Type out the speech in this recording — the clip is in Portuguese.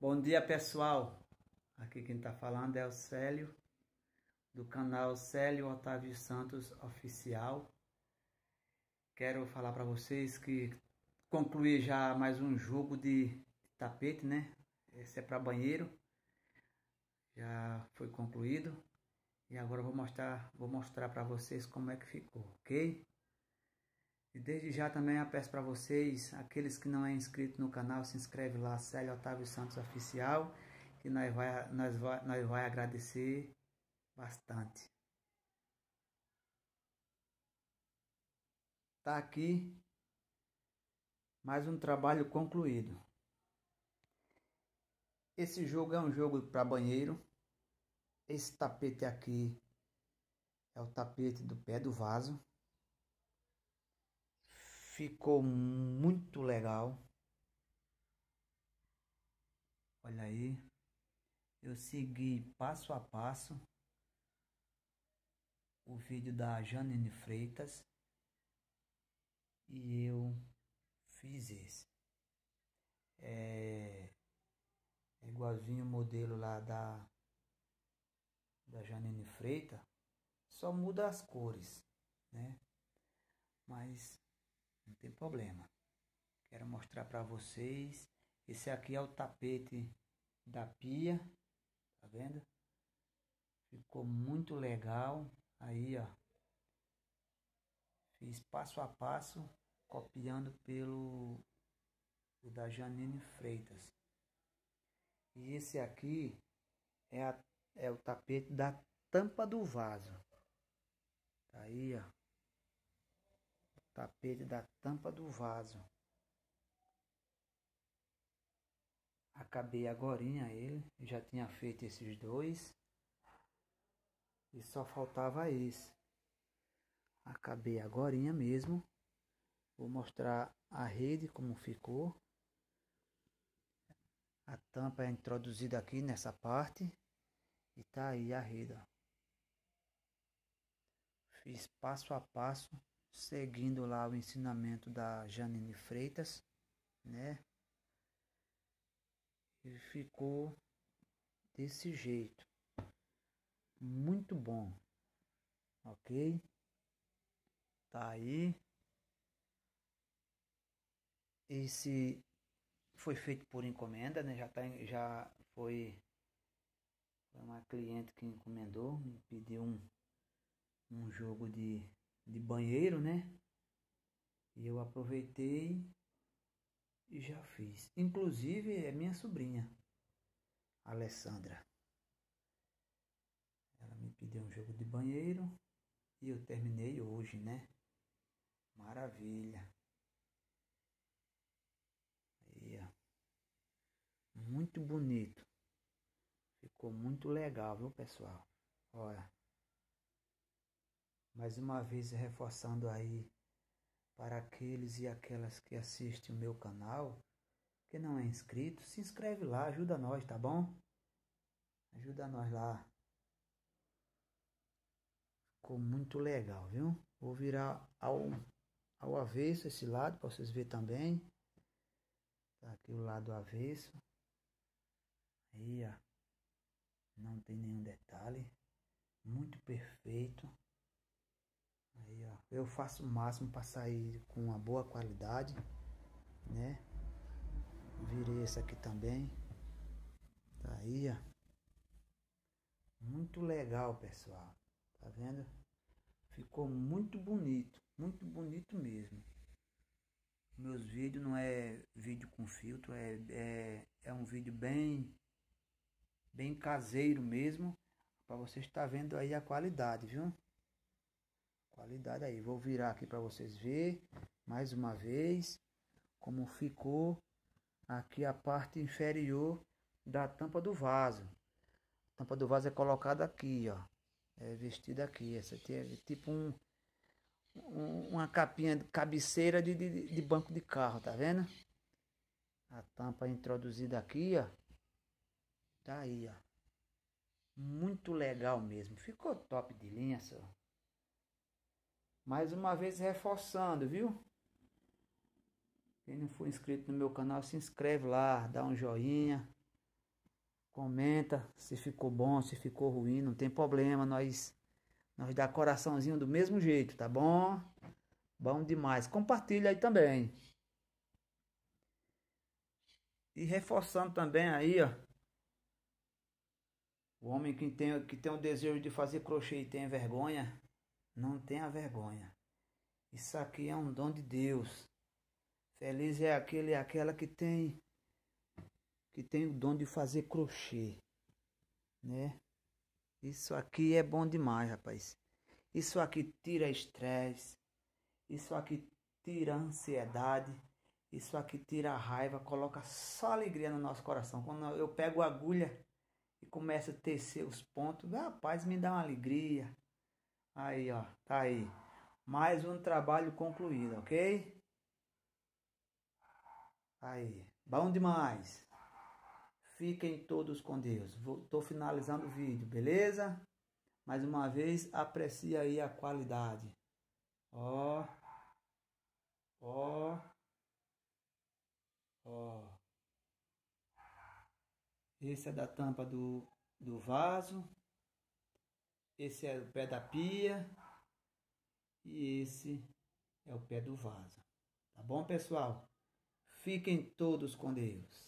Bom dia pessoal, aqui quem está falando é o Célio, do canal Célio Otávio Santos Oficial. Quero falar para vocês que concluí já mais um jogo de tapete, né? Esse é para banheiro, já foi concluído. E agora vou mostrar, vou mostrar para vocês como é que ficou, ok? E desde já também peço para vocês, aqueles que não é inscrito no canal, se inscreve lá, Célio Otávio Santos Oficial, que nós vai, nós vai, nós vai agradecer bastante. Tá aqui mais um trabalho concluído. Esse jogo é um jogo para banheiro. Esse tapete aqui é o tapete do pé do vaso. Ficou muito legal. Olha aí. Eu segui passo a passo o vídeo da Janine Freitas e eu fiz esse. É, é igualzinho o modelo lá da da Janine Freitas, só muda as cores, né? Mas não tem problema. Quero mostrar para vocês. Esse aqui é o tapete da pia. Tá vendo? Ficou muito legal. Aí, ó. Fiz passo a passo, copiando pelo o da Janine Freitas. E esse aqui é, a, é o tapete da tampa do vaso. Tá aí, ó tapete da tampa do vaso. Acabei agora ele, já tinha feito esses dois. E só faltava esse. Acabei agora mesmo. Vou mostrar a rede como ficou. A tampa é introduzida aqui nessa parte. E tá aí a rede. Ó. Fiz passo a passo seguindo lá o ensinamento da Janine Freitas, né? E ficou desse jeito. Muito bom. Ok? Tá aí. Esse foi feito por encomenda, né? Já, tá, já foi, foi uma cliente que encomendou, me pediu um, um jogo de de banheiro, né? E eu aproveitei e já fiz. Inclusive é minha sobrinha, Alessandra. Ela me pediu um jogo de banheiro e eu terminei hoje, né? Maravilha. Aí, ó. Muito bonito. Ficou muito legal, viu, pessoal? Olha. Mais uma vez reforçando aí para aqueles e aquelas que assistem o meu canal, que não é inscrito, se inscreve lá, ajuda nós, tá bom? Ajuda nós lá. Ficou muito legal, viu? Vou virar ao, ao avesso esse lado para vocês verem também. Tá aqui o lado avesso. Aí, ó. Não tem nenhum detalhe. Muito perfeito. Eu faço o máximo para sair com uma boa qualidade, né? Virei esse aqui também. Tá aí, ó. Muito legal, pessoal. Tá vendo? Ficou muito bonito, muito bonito mesmo. Meus vídeos não é vídeo com filtro, é, é, é um vídeo bem bem caseiro mesmo, para você estar vendo aí a qualidade, viu? Qualidade aí. Vou virar aqui para vocês ver mais uma vez como ficou aqui a parte inferior da tampa do vaso. A tampa do vaso é colocada aqui, ó. É vestida aqui. Essa aqui é tipo um, um uma capinha de cabeceira de, de, de banco de carro, tá vendo? A tampa introduzida aqui, ó. Tá aí, ó. Muito legal mesmo. Ficou top de linha, só. Mais uma vez reforçando, viu? Quem não for inscrito no meu canal, se inscreve lá, dá um joinha, Comenta se ficou bom, se ficou ruim, não tem problema, nós nós dá coraçãozinho do mesmo jeito, tá bom? Bom demais. Compartilha aí também. E reforçando também aí, ó. O homem que tem, que tem o desejo de fazer crochê e tem vergonha, não tenha vergonha. Isso aqui é um dom de Deus. Feliz é aquele aquela que tem que tem o dom de fazer crochê, né? Isso aqui é bom demais, rapaz. Isso aqui tira estresse. Isso aqui tira ansiedade. Isso aqui tira raiva, coloca só alegria no nosso coração. Quando eu pego a agulha e começo a tecer os pontos, rapaz, me dá uma alegria. Aí, ó, tá aí. Mais um trabalho concluído, ok? Aí, bom demais. Fiquem todos com Deus. Estou finalizando o vídeo, beleza? Mais uma vez, aprecie aí a qualidade. Ó. Ó. Ó. Esse é da tampa do, do vaso. Esse é o pé da pia. E esse é o pé do vaso. Tá bom, pessoal? Fiquem todos com Deus.